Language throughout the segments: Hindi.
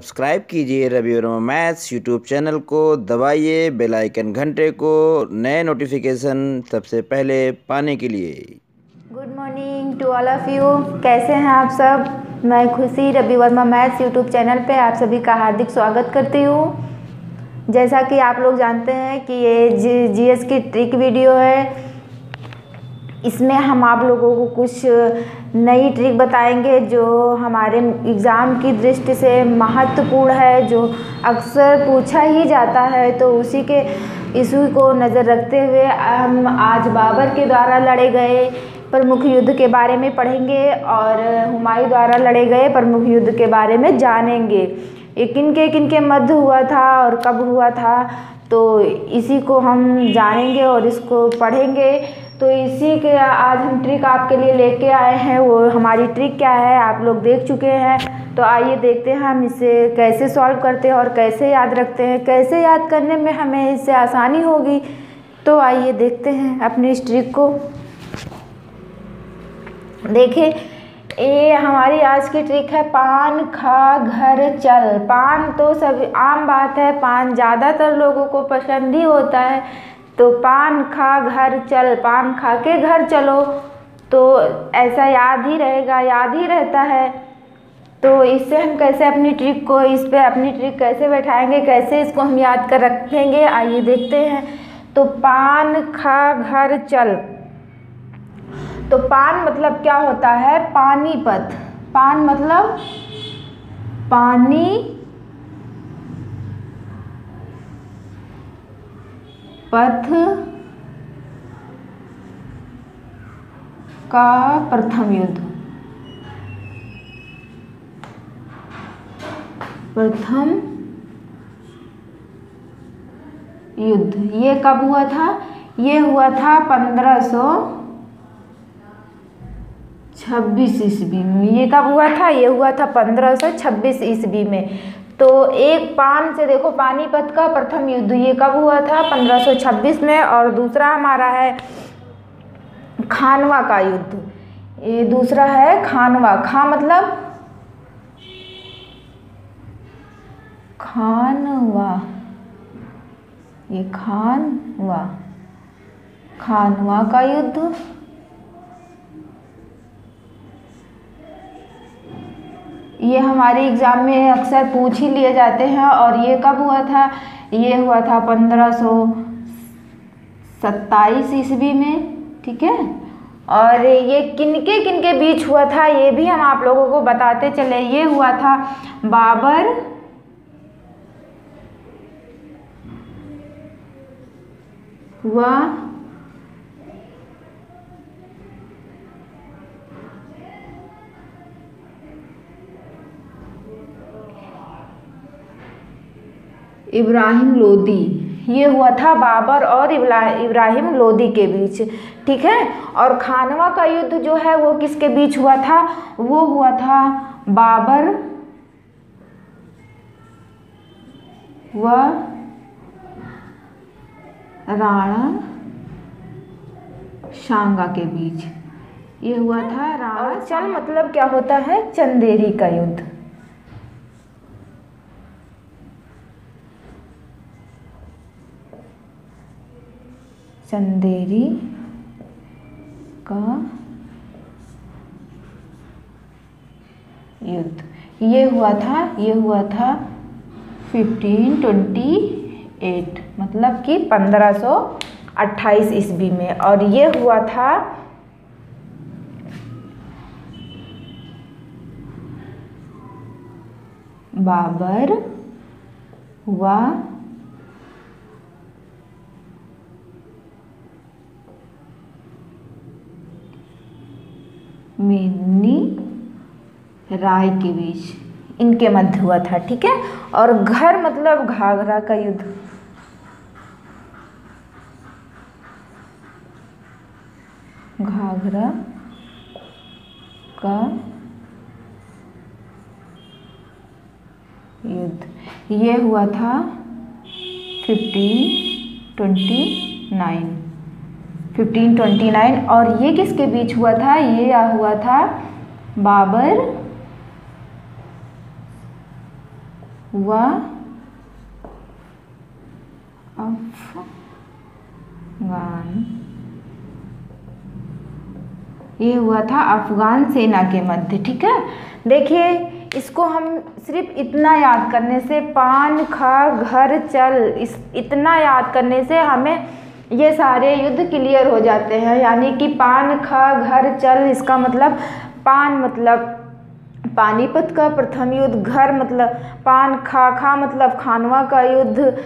सब्सक्राइब कीजिए Ravi Verma maths YouTube channel को, दबाइए बेल आइकन घंटे को, नए नोटिफिकेशन सबसे पहले पाने के लिए। Good morning to all of you कैसे हैं आप सब? मैं Khushi, Ravi Verma maths YouTube channel पे आप सभी का हार्दिक स्वागत करती हूँ। जैसा कि आप लोग जानते हैं कि ये जी, जीएस की ट्रिक वीडियो है। इसमें हम आप लोगों को कुछ नई ट्रिक बताएँगे जो हमारे एग्ज़ाम की दृष्टि से महत्वपूर्ण है, जो अक्सर पूछा ही जाता है। तो उसी के इशू को नज़र रखते हुए हम आज बाबर के द्वारा लड़े गए प्रमुख युद्ध के बारे में पढ़ेंगे और हुमायूं द्वारा लड़े गए प्रमुख युद्ध के बारे में जानेंगे। ये किन के किन के मध्य हुआ था और कब हुआ था तो इसी को हम जानेंगे और इसको पढ़ेंगे। तो इसी के आज हम ट्रिक आपके लिए लेके आए हैं। वो हमारी ट्रिक क्या है, आप लोग देख चुके हैं। तो आइए देखते हैं हम इसे कैसे सॉल्व करते हैं और कैसे याद रखते हैं। कैसे याद करने में हमें इससे आसानी होगी? तो आइए देखते हैं अपनी इस ट्रिक को। देखिए, ये हमारी आज की ट्रिक है, पान खा घर चल। पान तो सभी आम बात है, पान ज़्यादातर लोगों को पसंद ही होता है। तो पान खा घर चल, पान खा के घर चलो। तो ऐसा याद ही रहेगा, याद ही रहता है। तो इससे हम कैसे अपनी ट्रिक को, इस पर अपनी ट्रिक कैसे बैठाएँगे, कैसे इसको हम याद कर रखेंगे, आइए देखते हैं। तो पान खा घर चल। तो पान मतलब क्या होता है? पानीपत। पान मतलब पानी पथ का प्रथम युद्ध। प्रथम युद्ध। ये कब हुआ था? ये हुआ था पंद्रह सौ छब्बीस ईस्वी में। ये कब हुआ था? ये हुआ था पंद्रह सौ छब्बीस ईस्वी में। तो एक पान से देखो, पानीपत का प्रथम युद्ध ये कब हुआ था? 1526 में और दूसरा हमारा है खानवा का युद्ध। ये दूसरा है खानवा। खा मतलब? खानवा। ये खानवा। खानवा का युद्ध? ये हमारे एग्ज़ाम में अक्सर पूछ ही लिए जाते हैं और ये कब हुआ था? ये हुआ था पंद्रह सौ सत्ताईस ईस्वी में, ठीक है? और ये किनके किनके बीच हुआ था ये भी हम आप लोगों को बताते चले। ये हुआ था बाबर व इब्राहिम लोदी। ये हुआ था बाबर और इब्राहिम लोदी के बीच ठीक है? और खानवा का युद्ध जो है वो किसके बीच हुआ था? वो हुआ था बाबर व राणा शांगा के बीच। ये हुआ था राणा चल मतलब क्या होता है? चंदेरी का युद्ध। चंदेरी का युद्ध। ये हुआ था, ये हुआ था फिफ्टीन ट्वेंटी एट मतलब कि पंद्रह सौ अट्ठाईस ईस्वी में। और ये हुआ था बाबर हुआ मेनी राय के बीच। इनके मध्य हुआ था, ठीक है? और घर मतलब घाघरा का युद्ध। घाघरा का युद्ध। ये हुआ था fifteen twenty nine fifteen twenty nine और ये किसके बीच हुआ था? ये हुआ था बाबर हुआ अफगान। ये हुआ था अफगान सेना के मध्य, ठीक है? देखिए, इसको हम सिर्फ़ इतना याद करने से, पान खा, घर चल, इस, इतना याद करने से हमें ये सारे युद्ध क्लियर हो जाते हैं, यानी कि पान खा, घर चल, इसका मतलब पान मतलब पानीपत का प्रथम युद्ध, घर मतलब पान खा खा मतलब खानवा का युद्ध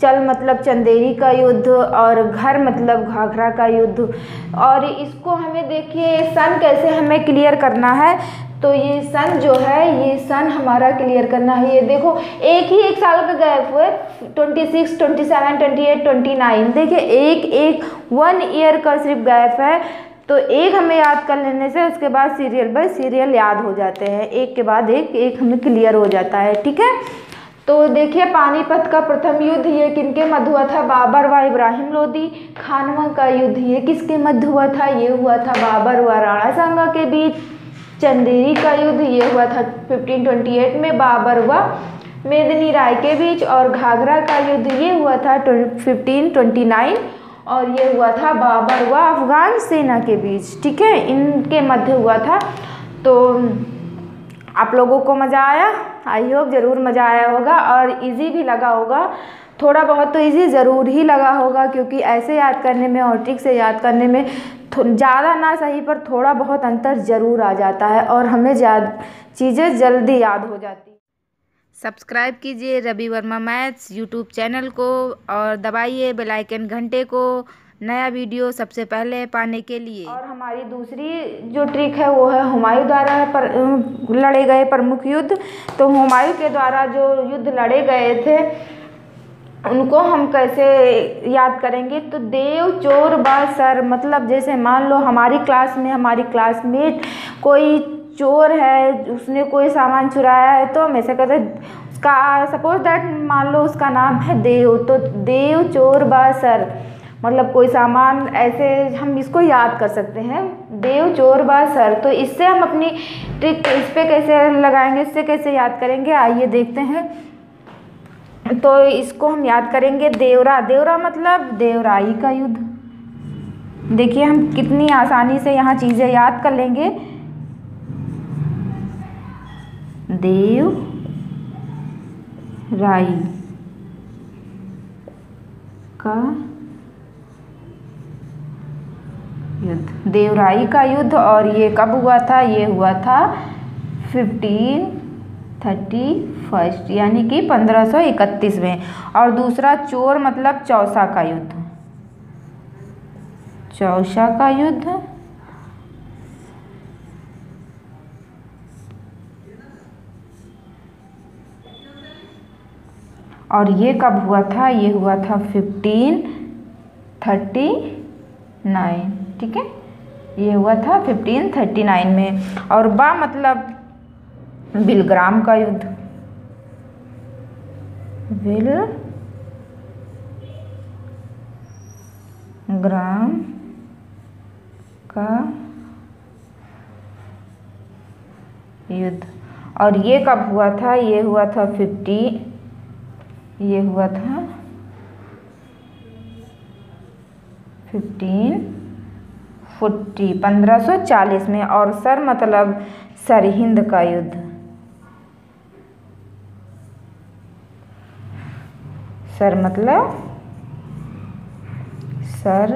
चल मतलब चंदेरी का युद्ध और घर मतलब घाघरा का युद्ध। और इसको हमें देखिए सन कैसे हमें क्लियर करना है। तो ये सन जो है, ये सन हमारा क्लियर करना है। ये देखो, एक ही एक साल का गैप हुए। Twenty six twenty seven twenty eight twenty nine देखिए, एक एक वन ईयर का सिर्फ़ गैप है। तो एक हमें याद कर लेने से, उसके बाद सीरियल बाय सीरियल याद हो जाते हैं। एक के बाद एक एक हमें क्लियर हो जाता है। ठीक है? तो देखिए, पानीपत का प्रथम युद्ध ये किनके मध्य हुआ था? बाबर व इब्राहिम लोदी। खानवा का युद्ध ये किसके मध्य हुआ था? ये हुआ था बाबर व राणा सांगा के बीच। चंदेरी का युद्ध ये हुआ था 1528 में बाबर व मेदनी राय के बीच। और घाघरा का युद्ध ये हुआ था 1529 और ये हुआ था बाबर व अफगान सेना के बीच। ठीक है, इनके मध्य हुआ था। तो आप लोगों को मज़ा आया? आई होप ज़रूर मज़ा आया होगा और इजी भी लगा होगा। थोड़ा बहुत तो इजी ज़रूर ही लगा होगा क्योंकि ऐसे याद करने में और ट्रिक से याद करने में ज़्यादा ना सही पर थोड़ा बहुत अंतर ज़रूर आ जाता है और हमें चीज़ें जल्दी याद हो जाती सब्सक्राइब कीजिए Ravi Verma maths YouTube channel को और दबाइए बेल आइकन घंटे को। नया वीडियो सबसे पहले पाने के लिए। और हमारी दूसरी जो ट्रिक है, वो है हुमायूं द्वारा पर लड़े गए प्रमुख युद्ध। तो हुमायूं के द्वारा जो युद्ध लड़े गए थे, उनको हम कैसे याद करेंगे? तो देव, चोर, बा, सर मतलब जैसे मान लो हमारी क्लास में, हमारी क्लासमेट कोई चोर है, उसने कोई सामान चुराया है तो हम ऐसे कहते उसका सपोज़ दैट मान लो उसका नाम है देव तो देव, चोर, बा, सर मतलब कोई सामान ऐसे हम इसको याद कर सकते हैं। देव, चोर बा सर तो इससे हम अपनी ट्रिक इस पर कैसे लगाएँगे, इससे कैसे याद करेंगे? आइए देखते हैं। तो इसको हम याद करेंगे, देवरा। देवरा मतलब देवराई का युद्ध। देखिए, हम कितनी आसानी से यहाँ चीज़ें याद कर लेंगे। देव, राई का युद्ध। देवराई का युद्ध और ये कब हुआ था? ये हुआ था फिफ्टीन थर्टी फ़र्स्ट यानी कि पंद्रह सौ इकतीस में। और दूसरा चोर मतलब चौसा का युद्ध। चौसा का युद्ध? और ये कब हुआ था? ये हुआ था फिफ्टीन थर्टी नाइन ठीक है? ये हुआ था फिफ्टीन थर्टी नाइन में। और बा मतलब बिलग्राम का युद्ध। बिल ग्राम का युद्ध। और ये कब हुआ था? ये हुआ था फिफ्टी ये हुआ था फिफ्टीन सौ चालीस में और सर मतलब सरहिंद का युद्ध। सर मतलब सर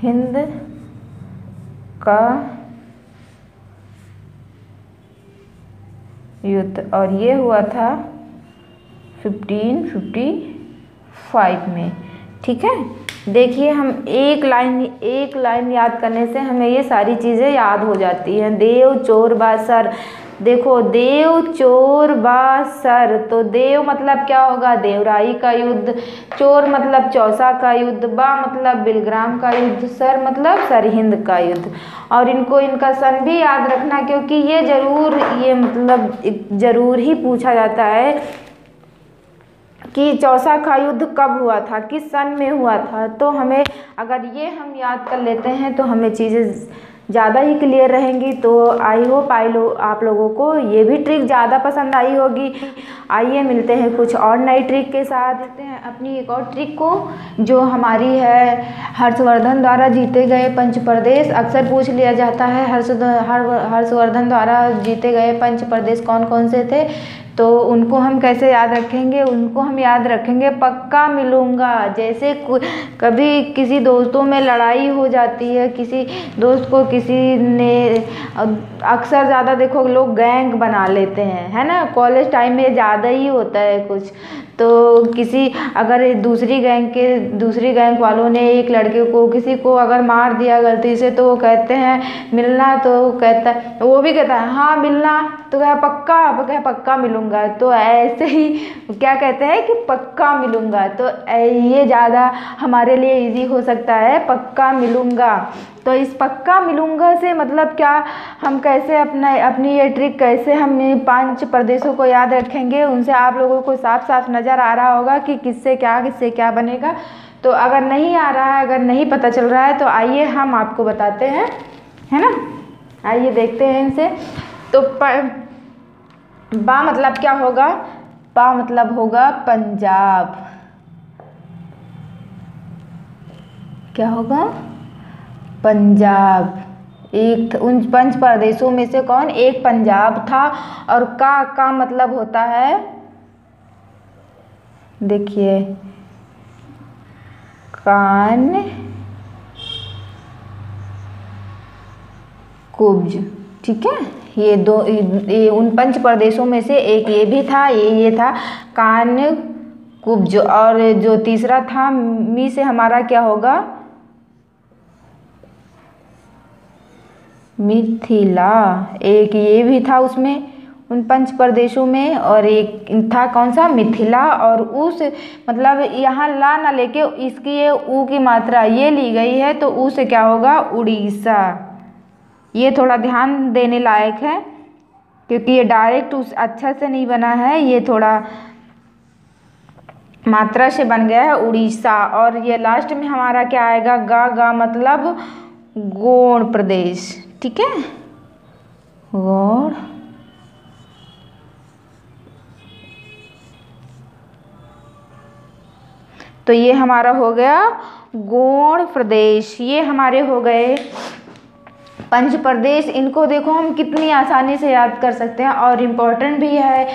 हिंद का युद्ध और ये हुआ था फिफ्टीन फिफ्टी फाइव में। ठीक है? देखिए, हम एक लाइन एक लाइन याद करने से हमें ये सारी चीज़ें याद हो जाती हैं। देव चोर बासर। देखो, देव चोर बासर तो देव मतलब क्या होगा? देवराई का युद्ध, चोर मतलब चौसा का युद्ध, बा मतलब बिलग्राम का युद्ध, सर मतलब सरहिंद का युद्ध। और इनको, इनका सन भी याद रखना, क्योंकि ये ज़रूर, ये मतलब ज़रूर ही पूछा जाता है कि चौसा का युद्ध कब हुआ था, किस सन में हुआ था तो हमें अगर ये हम याद कर लेते हैं तो हमें चीज़ें ज़्यादा ही क्लियर रहेंगी। तो आई होप आई लो, आप लोगों को ये भी ट्रिक ज़्यादा पसंद आई होगी। आइए मिलते हैं कुछ और नई ट्रिक के साथ। देखते हैं अपनी एक और ट्रिक को, जो हमारी है, हर्षवर्धन द्वारा जीते गए पंच प्रदेश। अक्सर पूछ लिया जाता है हर्ष, हर्षवर्धन द्वारा जीते गए पंच प्रदेश कौन कौन से थे? तो उनको हम कैसे याद रखेंगे? उनको हम याद रखेंगे, पक्का मिलूँगा। जैसे कभी किसी दोस्तों में लड़ाई हो जाती है, किसी दोस्त को किसी ने अक्सर ज़्यादा देखो लोग गैंग बना लेते हैं, है ना? कॉलेज टाइम में ज़्यादा ही होता है कुछ। तो किसी, अगर दूसरी गैंग के, दूसरी गैंग वालों ने एक लड़के को, किसी को अगर मार दिया गलती से तो वो कहते हैं, मिलना तो कहता, वो भी कहता है हाँ मिलना तो कह, पक्का कहा, पक्का मिलूँगा तो ऐसे ही, क्या कहते हैं कि पक्का मिलूँगा। तो ये ज़्यादा हमारे लिए इजी हो सकता है, पक्का मिलूँगा। तो इस पक्का मिलूँगा से मतलब क्या, हम कैसे अपना, अपनी ये ट्रिक कैसे हम पाँच प्रदेशों को याद रखेंगे, उनसे आप लोगों को साफ़ साफ़ नज़र आ रहा होगा कि किससे क्या किससे क्या बनेगा। तो अगर नहीं आ रहा है, अगर नहीं पता चल रहा है तो आइए हम आपको बताते हैं, है ना? आइए देखते हैं इनसे। तो बा मतलब क्या होगा? पा मतलब होगा पंजाब। क्या होगा? पंजाब। एक उन पंच प्रदेशों में से कौन? एक पंजाब था और का का मतलब होता है? देखिए। कान कुब्ज। ठीक है? ये दो, ये उन पंच प्रदेशों में से एक ये भी था, ये ये था। कान कुब्ज और जो तीसरा था, मी से हमारा क्या होगा? मिथिला। एक ये भी था उसमें, उन पंच प्रदेशों में, और एक था कौन सा? मिथिला। और उस मतलब यहाँ ला ना लेके इसकी ये ऊ की मात्रा ये ली गई है तो ऊ से क्या होगा? उड़ीसा। ये थोड़ा ध्यान देने लायक है, क्योंकि ये डायरेक्ट उस अच्छा से नहीं बना है, ये थोड़ा मात्रा से बन गया है उड़ीसा। और ये लास्ट में हमारा क्या आएगा? गा गा मतलब गोण प्रदेश, ठीक है? और तो ये हमारा हो गया गोण प्रदेश, ये हमारे हो गए पंच प्रदेश, इनको देखो हम कितनी आसानी से याद कर सकते हैं और इम्पोर्टेंट भी है।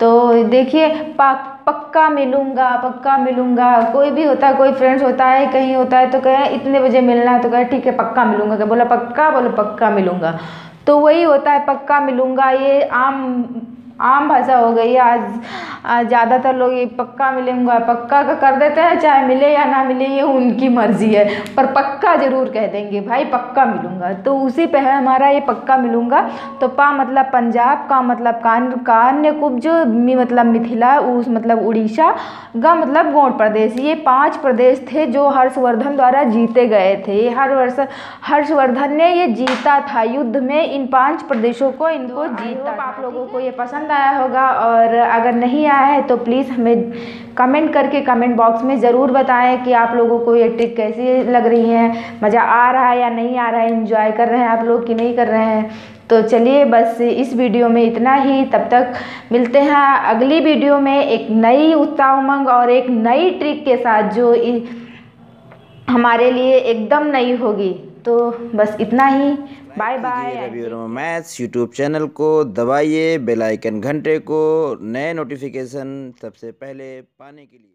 तो देखिए पक्का मिलूँगा पक्का मिलूँगा। कोई भी होता है, कोई फ्रेंड्स होता है, कहीं होता है तो कहे, इतने बजे मिलना है। तो कहे, ठीक है, पक्का मिलूँगा। क्या बोला, पक्का? बोलो, पक्का मिलूँगा। तो वही होता है, पक्का मिलूँगा। ये आम आम भाषा हो गई है आज ज़्यादातर लोग ये पक्का मिलेंगे पक्का का कर देते हैं चाहे मिले या ना मिले ये उनकी मर्ज़ी है पर पक्का ज़रूर कह देंगे भाई पक्का मिलूँगा। तो उसी पे है हमारा ये पक्का मिलूँगा। तो पा मतलब पंजाब का मतलब कान कान्य कुब्ज मी मतलब मिथिला उस मतलब उड़ीसा ग मतलब गौड़ प्रदेश। ये पाँच प्रदेश थे जो हर्षवर्धन द्वारा जीते गए थे। हर वर्ष हर्षवर्धन ने ये जीता था युद्ध में। इन पाँच प्रदेशों को इनको जीता आप लोगों को ये पसंद आया होगा और अगर नहीं आया है तो प्लीज़ हमें कमेंट करके कमेंट बॉक्स में ज़रूर बताएँ कि आप लोगों को ये ट्रिक कैसी लग रही है, मज़ा आ रहा है या नहीं आ रहा है इन्जॉय कर रहे हैं आप लोग कि नहीं कर रहे हैं। तो चलिए बस इस वीडियो में इतना ही, तब तक मिलते हैं अगली वीडियो में एक नई उत्साह उमंग और एक नई ट्रिक के साथ जो हमारे लिए एकदम नई होगी। तो बस इतना ही। Bye bye Ravi Verma maths YouTube channel को दबाइए बेल आइकन घंटे को नए नोटिफिकेशन सबसे पहले पाने के लिए।